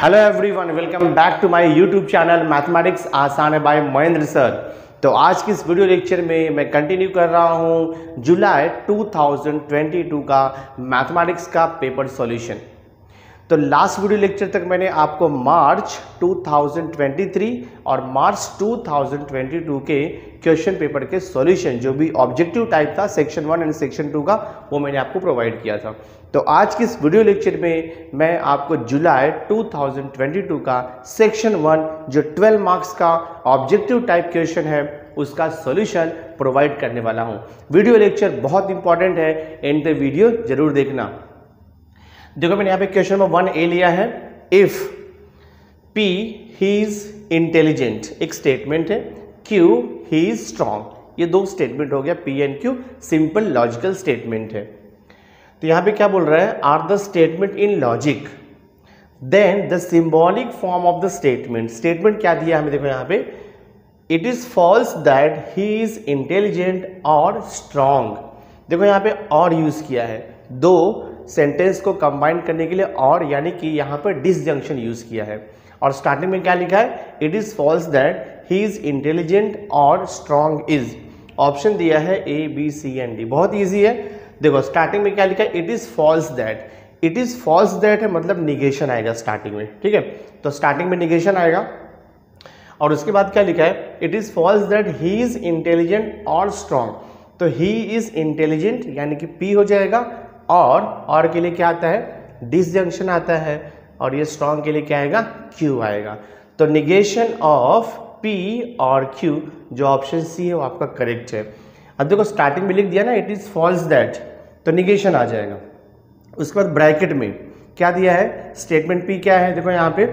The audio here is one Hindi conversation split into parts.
Hello everyone welcome back to my YouTube channel mathematics आसान है बाय महेंद्र सर तो आज की इस वीडियो लेक्चर में मैं कंटिन्यू कर रहा हूँ जुलाई 2022 का मैथमेटिक्स का पेपर सॉल्यूशन तो लास्ट वीडियो लेक्चर तक मैंने आपको मार्च 2023 और मार्च 2022 के क्वेश्चन पेपर के सॉल्यूशन जो भी ऑब्जेक्टिव टाइप था section one and section two का, वो मैंने आपको प्रोवाइड किया था। तो आज की इस वीडियो लेक्चर में मैं आपको जुलाई 2022 का सेक्शन वन जो 12 मार्क्स का ऑब्जेक्टिव टाइप क्वेश्चन है, उसका सॉल्यूशन प्रोवाइड करने वाला हूँ। वीडियो लेक्चर बहुत इंपॉर्टेंट है। एंड द वीडियो ज़रूर देखना। देखो मैंने यहाँ पे क्वेश्चन नंबर वन ए लिया है। If P he is intelligent एक स्टेटमेंट है। क्यू ही इज़ स्ट्रॉन्ग ये दो स्टेटमेंट हो गया P and Q simple logical statement है। तो यहाँ पे क्या बोल रहा है? Are the statement in logic then the symbolic form of the statement statement क्या दिया हमें देखो यहाँ पे? It is false that he is intelligent और स्ट्रॉन्ग देखो यहाँ पे और यूज़ किया है। दो सेंटेंस को कंबाइन करने के लिए और यानी कि यहाँ पर डिसजंक्शन यूज़ किया है। और स्टार्टिंग में क्या लिखा है? It is false that he is intelligent और स्ट्रॉन्ग इज़ ऑप्शन दिया है A B C and D बहुत ईजी है। देखो स्टार्टिंग में क्या लिखा है? It is false that it is false that है मतलब निगेशन आएगा स्टार्टिंग में। ठीक है? तो स्टार्टिंग में निगेशन आएगा। और उसके बाद क्या लिखा है? It is false that he is intelligent और स्ट्रॉन्ग तो ही इज़ इंटेलिजेंट यानी कि पी हो जाएगा। और और के लिए क्या आता है? डिसजंक्शन आता है और ये स्ट्रॉन्ग के लिए क्या आएगा? क्यू आएगा। तो निगेशन ऑफ़ पी और क्यू जो ऑप्शन सी है वो आपका करेक्ट है। अब देखो स्टार्टिंग में लिख दिया ना इट इज़ फॉल्स दैट तो निगेशन आ जाएगा। उसके बाद ब्रैकेट में क्या दिया है? स्टेटमेंट पी क्या है? देखो यहाँ पे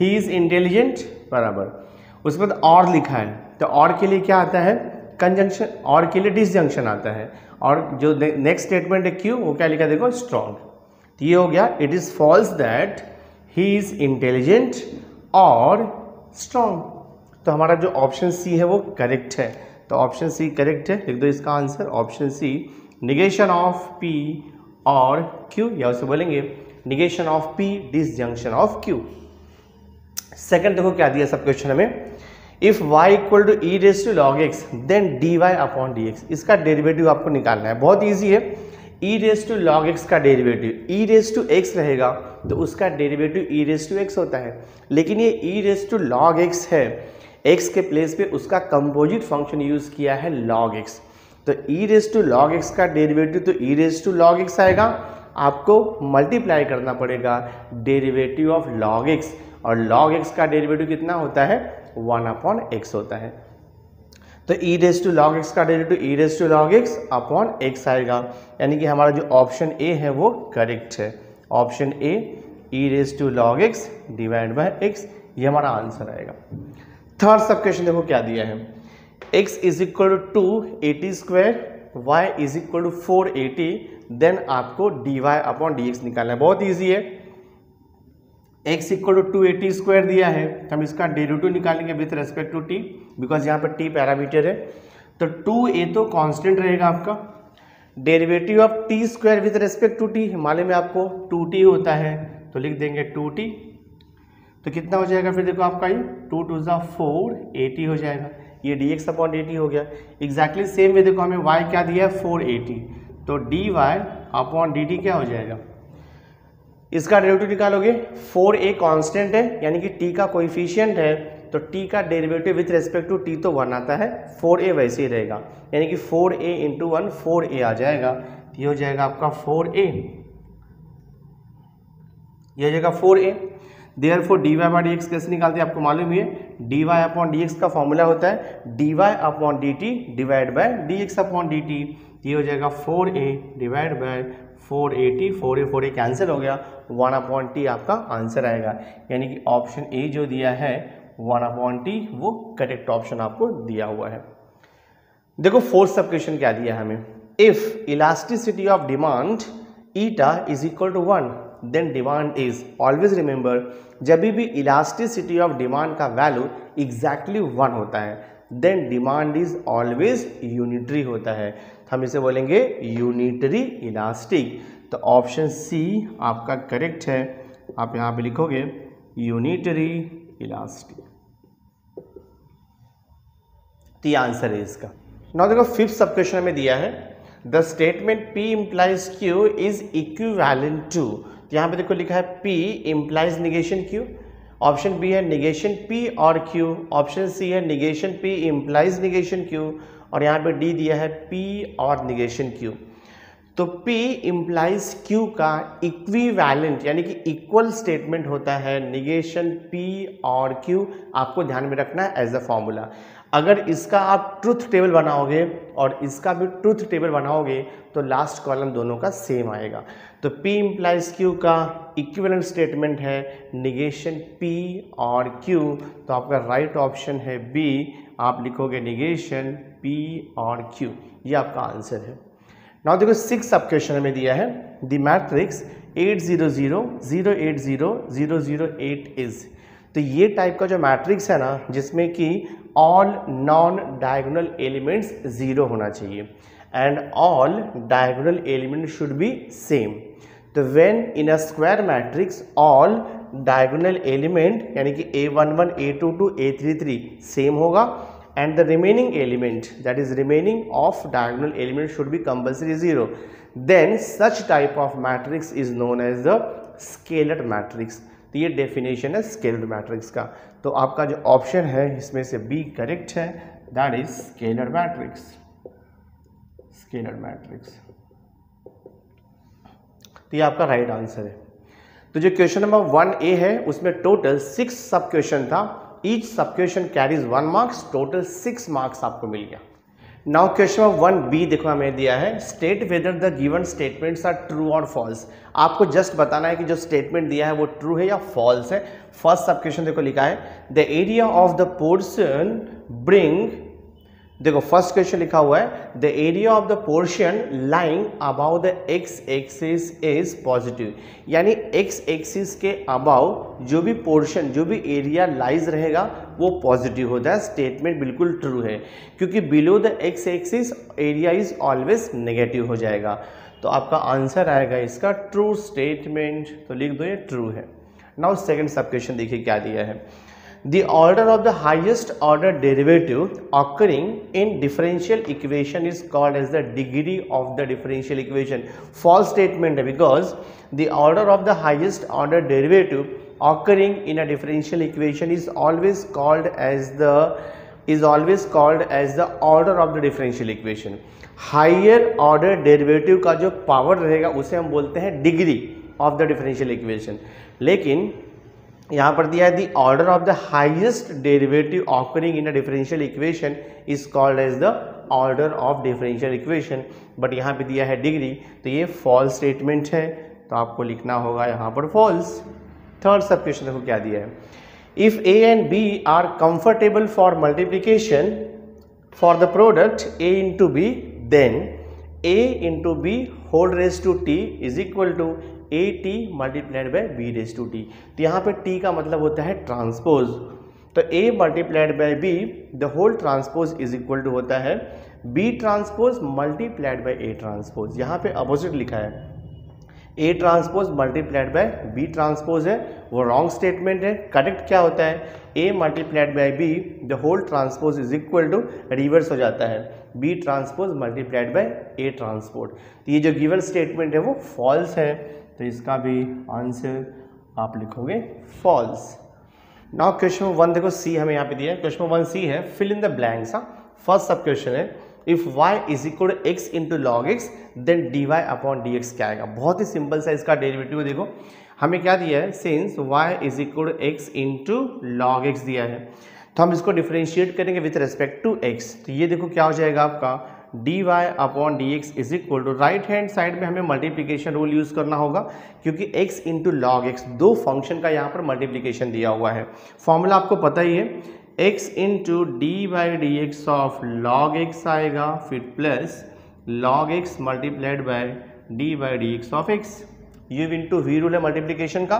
ही इज़ इंटेलिजेंट बराबर। उसके बाद और लिखा है। तो और के लिए क्या आता है? कंजंक्शन और के लिए डिसजंक्शन आता है। और जो नेक्स्ट स्टेटमेंट है क्यू वो क्या लिखा देखो स्ट्रॉन्ग तो ये हो गया it is false that he is intelligent और स्ट्रॉन्ग तो हमारा जो ऑप्शन सी है, वो करेक्ट है। तो ऑप्शन सी करेक्ट है, लिख दो इसका answer option C negation of P और क्यू या उसे बोलेंगे negation of P disjunction of Q second देखो क्या दिया सब क्वेश्चन हमें। If y equal to e raise to log x then d y upon d x इसका डेरिवेटिव आपको निकालना है। बहुत ईजी है। E raise to log x का derivative e raise to x रहेगा तो उसका derivative e raise to x होता है। लेकिन ये e raise to log x है। एक्स के प्लेस पे उसका कंपोजिट फ़ंक्शन यूज़ किया है लॉग एक्स तो e raise to log x का डेरिवेटिव तो e raise to log x आएगा। आपको मल्टीप्लाई करना पड़ेगा। डेरिवेटिव ऑफ़ लॉग एक्स और लॉग एक्स का डेरिवेटिव कितना होता है? वन अपॉन एक्स होता है। तो e raise to log x का derivative e raise to log x upon x आएगा। यानी कि हमारा जो ऑप्शन ए है, वो करेक्ट है। Option A e raise to log x divide by x ये हमारा आंसर आएगा। थर्ड सब क्वेश्चन देखो क्या दिया है। X is equal to two a t square y is equal to four a t then आपको वाई अपॉन एक्स निकालना है। बहुत ईजी है। X equal to two a t square दिया है तो हम इसका डेरिवेटिव निकालेंगे with respect to t because यहाँ पर टी पैरामीटर है। तो टू ए तो कांस्टेंट रहेगा आपका। Derivative of t square with respect to t Himalaya में आपको टू टी होता है तो लिख देंगे टू टी तो कितना हो जाएगा फिर देखो आपका ये टू टू ज़ा फोर ए टी हो जाएगा। ये d x upon a t हो गया। एग्जैक्टली सेम वे देखो हमें वाई क्या दिया है फोर ए टी तो d y upon d t क्या हो जाएगा? इसका डेरिवेटिव निकालोगे? फोर ए कॉन्स्टेंट है, यानी कि टी का कोइफिशियंट है तो टी का derivative with respect to t तो वन आता है फोर ए वैसे ही रहेगा। यानी कि four a into one four a आ जाएगा। ये हो जाएगा आपका फोर ए ये हो जाएगा four a there four d y by d x कैसे निकालते हैं, आपको मालूम ही है? D y upon d x का फॉर्मूला होता है d y upon d t divide by d x upon d t ये हो जाएगा four a divide by four a t four a four a cancel हो गया, वन अपॉन टी आपका आंसर आएगा। यानी कि ऑप्शन ए जो दिया है, वन अपॉन टी, वो करेक्ट ऑप्शन आपको दिया हुआ है। देखो फोर्थ सब क्वेश्चन क्या दिया हमें? If elasticity of demand eta is equal to one then demand is always remember जब भी इलास्टिसिटी ऑफ़ डिमांड का वैल्यू एग्जैक्टली वन होता है then demand is always unitary होता है। हम इसे बोलेंगे यूनिटरी इलास्टिक तो ऑप्शन सी आपका करेक्ट है। आप यहाँ पे लिखोगे यूनिटरी इलास्टिक तो ये आंसर है इसका। ना देखो फिफ्थ सब क्वेश्चन में दिया है। The statement P implies Q is equivalent to तो यहाँ पे देखो लिखा है P implies negation Q option B है निगेशन पी और क्यू ऑप्शन सी है negation P implies negation Q और यहाँ पे डी दिया है P और निगेशन Q. तो P इम्प्लाइज Q का इक्विवेलेंट यानी कि इक्वल स्टेटमेंट होता है निगेशन P और Q. आपको ध्यान में रखना है एज अ फॉर्मूला अगर इसका आप ट्रुथ टेबल बनाओगे और इसका भी ट्रुथ टेबल बनाओगे तो लास्ट कॉलम दोनों का सेम आएगा. तो P इम्प्लाइज Q का इक्विवेलेंट स्टेटमेंट है निगेशन P और Q. तो आपका राइट right ऑप्शन है बी आप लिखोगे निगेशन पी और क्यू ये आपका आंसर है। नाउ देखो सिक्स सब क्वेश्चन में दिया है। The matrix eight zero zero zero eight zero zero zero eight is तो ये टाइप का जो मैट्रिक्स है ना, जिसमें कि all non diagonal elements zero होना चाहिए। And all diagonal element should be same तो when in a square matrix all diagonal element यानी कि a one one a two two a three three same होगा. And the remaining element that is remaining of diagonal element should be compulsory zero then such type of matrix is known as the scaled matrix तो ये डेफिनेशन है स्केल्ड मैट्रिक्स का. तो आपका जो ऑप्शन है, इसमें से बी करेक्ट है. That is scaled matrix scaled matrix तो ये आपका राइट आंसर है. तो जो क्वेश्चन नंबर वन ए है, उसमें टोटल सिक्स सब क्वेश्चन था। Each sub question carries one marks total six marks आपको मिल गया। Now question number one B देखो हमें दिया है। State whether the given statements are true और फॉल्स आपको जस्ट बताना है कि जो स्टेटमेंट दिया है, वो ट्रू है या फॉल्स है। फ़र्स्ट सब क्वेश्चन देखो लिखा है। The area of the portion bring देखो फ़र्स्ट क्वेश्चन लिखा हुआ है the area of the portion lying above the X axis is positive यानी एक्स एक्सिस के अबाउ जो भी पोर्शन जो भी एरिया लाइज रहेगा, वो पॉजिटिव होता है। स्टेटमेंट बिल्कुल ट्रू है। क्योंकि below the X axis area is always negative हो जाएगा। तो आपका आंसर आएगा इसका ट्रू स्टेटमेंट तो लिख दो, ये ट्रू है। नाउ सेकेंड सब क्वेश्चन देखिए क्या दिया है। The order of the highest order derivative occurring in differential equation is called as the degree of the differential equation false statement because the order of the highest order derivative occurring in a differential equation is always called as the is always called as the order of the differential equation higher order derivative का जो पावर रहेगा उसे हम बोलते हैं degree of the differential equation लेकिन यहाँ पर दिया है the order of the highest derivative occurring in a differential equation is called as the order of differential equation but यहाँ पे दिया है डिग्री तो ये फॉल्स स्टेटमेंट है। तो आपको लिखना होगा यहाँ पर फॉल्स थर्ड सब क्वेश्चन देखो क्या दिया है। If A and B are comfortable for multiplication for the product A into B then A into B hold raise to T is equal to A T multiplied by B raise to T तो यहाँ पे टी का मतलब होता है ट्रांसपोज तो A multiplied by B the whole transpose is equal to होता है B transpose multiplied by A transpose यहाँ पे अपोजिट लिखा है. A transpose multiplied by B transpose है. वो रॉन्ग स्टेटमेंट है. करेक्ट क्या होता है? A multiplied by B the whole transpose is equal to reverse हो जाता है. B transpose multiplied by A transport तो ये जो गिवन स्टेटमेंट है वो फॉल्स है. तो इसका भी आंसर आप लिखोगे फॉल्स। नाउ क्वेश्चन वन देखो सी हमें यहाँ पे दिया है। क्वेश्चन वन सी है fill in the blanks first sub question है if y is equal to X into log X then D Y upon D X क्या आएगा? बहुत ही सिंपल सा इसका डेरिवेटिव देखो। हमें क्या दिया है? Since y is equal to X into log X दिया है। तो हम इसको डिफ्रेंशिएट करेंगे विथ रेस्पेक्ट टू एक्स तो ये देखो क्या हो जाएगा आपका? D Y upon D X is equal to right hand side में हमें मल्टीप्लीकेशन रूल यूज़ करना होगा, क्योंकि एक्स इंटू लॉग एक्स दो फ़ंक्शन का यहाँ पर मल्टीप्लीकेशन दिया हुआ है। फॉर्मूला आपको पता ही है X into D by D X of log X आएगा, फिर plus log X multiplied by D by D X of X U into V rule है मल्टीप्लीकेशन का।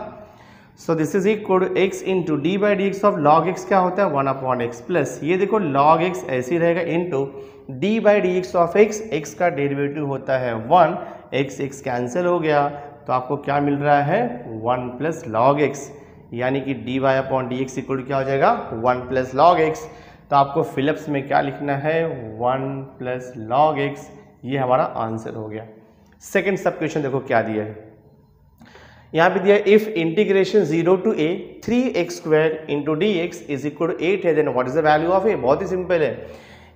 So this is equal to X into D by D X of log X क्या होता है? वन अपॉन एक्स प्लस ये देखो लॉग एक्स ऐसे रहेगा into D by D X of X X का डेरिवेटिव होता है वन एक्स एक्स कैंसिल हो गया। तो आपको क्या मिल रहा है? वन प्लस लॉग एक्स यानी कि D Y upon D X equal क्या हो जाएगा? वन प्लस लॉग एक्स तो आपको फिलिप्स में क्या लिखना है? वन प्लस लॉग एक्स ये हमारा आंसर हो गया। सेकेंड सब क्वेश्चन देखो क्या दिया है। यहाँ पे दिया if integration zero to A three X square into D X is equal to eight है then what is the value of A बहुत ही सिंपल है।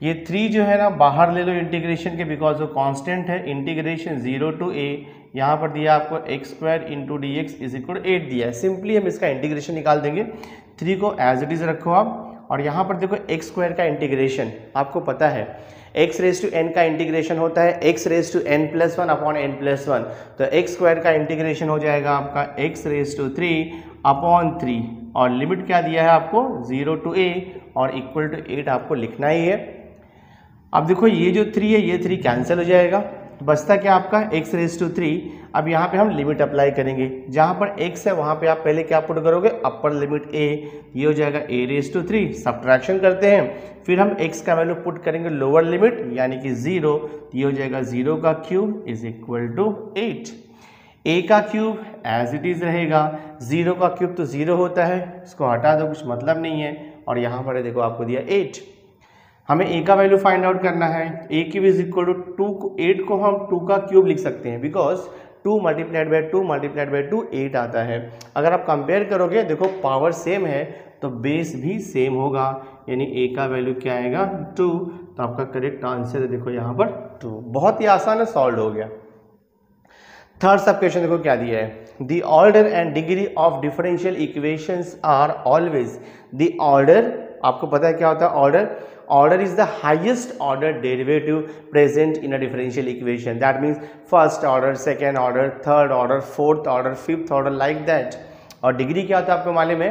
ये थ्री जो है ना, बाहर ले लो इंटीग्रेशन के बिकॉज़ वो कांस्टेंट है। इंटीग्रेशन ज़ीरो टू ए यहाँ पर दिया आपको X square into D X is equal eight दिया है। सिंपली हम इसका इंटीग्रेशन निकाल देंगे। थ्री को एज इट इज़ रखो आप। और यहाँ पर देखो एक्स स्क्वायर का इंटीग्रेशन आपको पता है। एक्स रेस टू एन का इंटीग्रेशन होता है X raise to N plus one upon N plus one तो एक्स स्क्वायर का इंटीग्रेशन हो जाएगा आपका X raise to three upon three और लिमिट क्या दिया है आपको? ज़ीरो टू ए और इक्वल टू एट आपको लिखना ही है। अब देखो, ये जो थ्री है, ये थ्री कैंसिल हो जाएगा। बचता क्या आपका? एक्स रेज टू थ्री अब यहाँ पे हम लिमिट अप्लाई करेंगे। जहाँ पर एक्स है, वहाँ पे आप पहले क्या पुट करोगे? अपर लिमिट ए ये हो जाएगा A raise to three subtraction करते हैं। फिर हम एक्स का वैल्यू पुट करेंगे लोअर लिमिट यानी कि ज़ीरो ये हो जाएगा ज़ीरो का cube is equal to eight A का क्यूब एज इट इज़ रहेगा। ज़ीरो का क्यूब तो ज़ीरो होता है। इसको हटा दो, कुछ मतलब नहीं है। और यहाँ पर देखो, आपको दिया एट हमें ए का वैल्यू फाइंड आउट करना है। A cube is equal to to eight को हम टू का क्यूब लिख सकते हैं because two multiplied by two multiplied by two eight आता है। अगर आप कंपेयर करोगे, देखो पावर सेम है तो बेस भी सेम होगा। यानी ए का वैल्यू क्या आएगा? टू तो आपका करेक्ट आंसर है, देखो यहाँ पर टू बहुत ही आसान है सॉल्व हो गया। थर्ड सब क्वेश्चन देखो क्या दिया है। The order and degree of differential equations are always the order आपको पता है क्या होता है? Order order is the highest order derivative present in a differential equation that means first order second order third order fourth order fifth order like that और डिग्री क्या होता है आपको मालूम है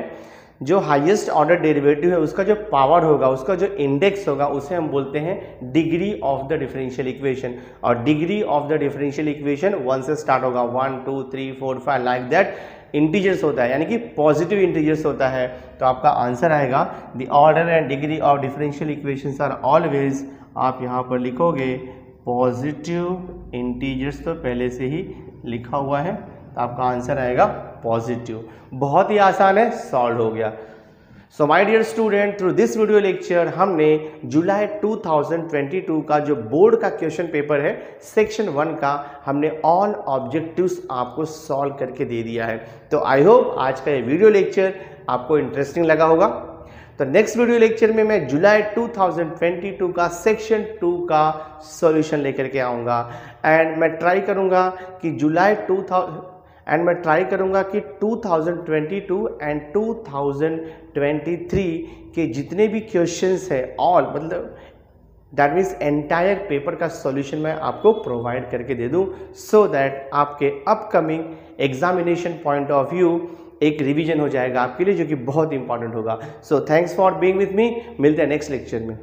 जो हाईएस्ट ऑर्डर डेरिवेटिव है उसका जो पावर होगा उसका जो इंडेक्स होगा उसे हम बोलते हैं degree of the differential equation और degree of the differential equation one से स्टार्ट होगा one two three four five like that integers होता है, यानी कि पॉजिटिव इंटीजर्स होता है तो आपका आंसर आएगा the order and degree of differential equations are always आप यहाँ पर लिखोगे पॉजिटिव इंटीजर्स तो पहले से ही लिखा हुआ है तो आपका आंसर आएगा पॉजिटिव बहुत ही आसान है सॉल्व हो गया. So my dear student through this video lecture हमने जुलाई 2022 का जो बोर्ड का क्वेश्चन पेपर है सेक्शन वन का, हमने ऑल ऑब्जेक्टिव्स आपको सॉल्व करके दे दिया है। तो आई होप आज का ये वीडियो लेक्चर आपको इंटरेस्टिंग लगा होगा। तो नेक्स्ट वीडियो लेक्चर में मैं जुलाई 2022 का सेक्शन टू का सॉल्यूशन लेकर के आऊँगा। एंड मैं ट्राई करूँगा कि जुलाई 2000 एंड मैं ट्राई करूँगा कि 2022 एंड 2023 के जितने भी क्वेश्चंस है ऑल मतलब दैट मीन्स एंटायर पेपर का सॉल्यूशन मैं आपको प्रोवाइड करके दे दूँ सो so दैट आपके upcoming examination point of view एक रिवीजन हो जाएगा आपके लिए, जो कि बहुत इंपॉर्टेंट होगा। So thanks for being with me मिलते हैं नेक्स्ट लेक्चर में।